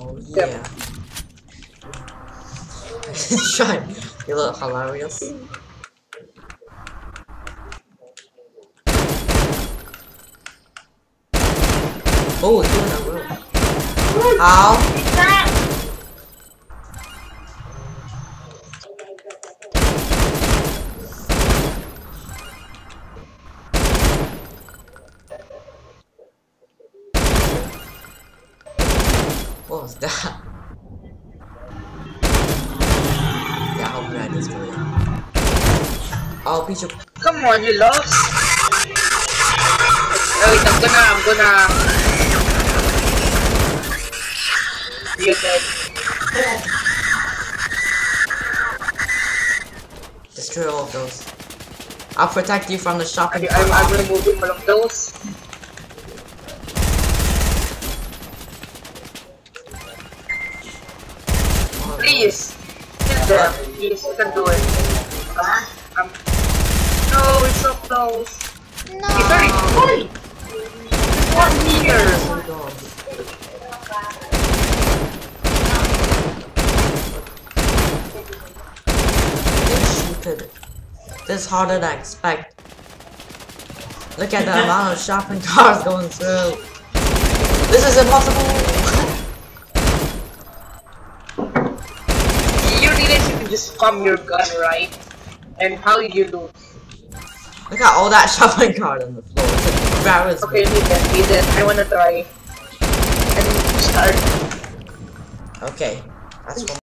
Oh Yep. yeah. Shut. You look hilarious. Oh, two in a row. How? What was that? Yeah, how bad this really. Oh, Pichu. Come on, you lost. Wait, I'm gonna, I'm gonna. You're dead. Destroy all of those. I'll protect you from the shopping I'm, I'm, cart. I'm removing all of those. Please. Kill them. Please, you can do it. Um, no, it's so close. No. Okay, sorry. Sorry. Just one here. God. You're stupid. This is harder than I expect. Look at the amount of shopping carts going through. This is impossible. You realize you just spam your gun, right? And how you lose? Look at all that shopping cart on the floor. It's. Okay, leave it, leave it. I wanna try. And start. Okay. That's what